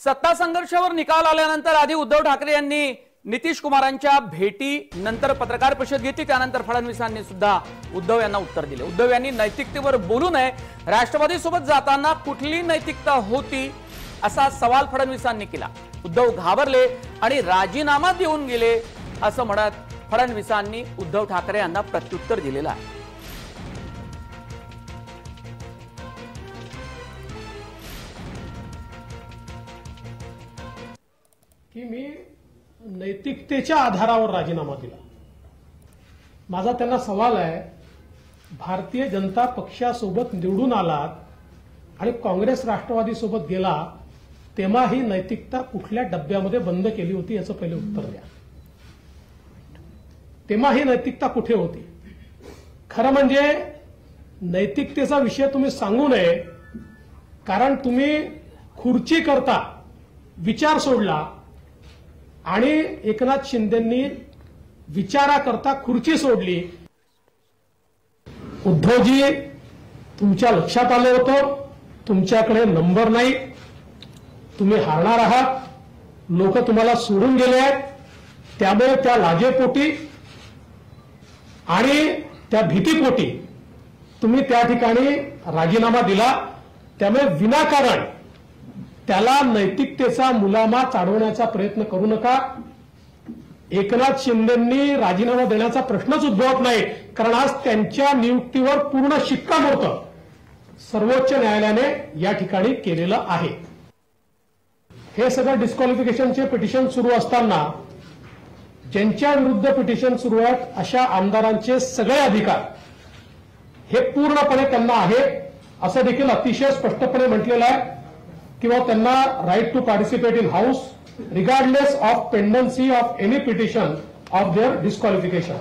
सत्ता संघर्षावर निकाल आल्यानंतर आधी उद्धव ठाकरे यांनी नितीश कुमारांच्या भेटी नंतर पत्रकार परिषद घेतली त्यानंतर फडणवीसांनी सुद्धा उद्धव यांना उत्तर दिले. उद्धव यांनी नैतिकतेवर बोलू नये. राष्ट्रवादी सोबत जाताना कुठली नैतिकता होती असा सवाल फडणवीसांनी केला. उद्धव घाबरले आणि राजीनामा देऊन गेले असं म्हणत फडणवीसांनी उद्धव ठाकरे यांना प्रत्युत्तर दिलेलं आहे. की मी नैतिकतेच्या आधारावर राजीनामा दिला. माझा त्यांना सवाल आहे भारतीय जनता पक्षासोबत निवडून आलात आणि काँग्रेस राष्ट्रवादी सोबत गेला तेव्हा ही नैतिकता कुठल्या डब्यामध्ये बंद केली होती याचं पहिले उत्तर द्या. तेव्हा ही नैतिकता कुठे होती? खरं म्हणजे नैतिकतेचा विषय तुम्ही सांगू नये कारण तुम्ही खुर्ची करता विचार सोडला आणि एकनाथ शिंदेंनी विचाराकरता खुर्ची सोडली. उद्धवजी तुमच्या लक्षात आलं होतं. तुमच्याकडे नंबर नाही. तुम्ही हारणार आहात. लोक तुम्हाला सोडून गेले आहेत. त्यामुळे त्या लाजेपोटी आणि त्या भीतीपोटी तुम्ही त्या ठिकाणी राजीनामा दिला. त्यामुळे विनाकारण त्याला नैतिकतेचा मुलामा चाडवण्याचा प्रयत्न करू नका. एकनाथ शिंदेंनी राजीनामा देण्याचा प्रश्नच उद्भवत नाही कारण आज त्यांच्या नियुक्तीवर पूर्ण शिक्कामोर्तब सर्वोच्च न्यायालयाने या ठिकाणी केलेलं आहे. हे सगळं डिस्क्वालिफिकेशनचे पिटिशन सुरू असताना ज्यांच्या विरुद्ध पिटिशन सुरू आहेत अशा आमदारांचे सगळे अधिकार हे पूर्णपणे त्यांना आहेत असं देखील अतिशय स्पष्टपणे म्हटलेलं आहे. किंवा त्यांना right to participate in house regardless of pendency of any petition of their disqualification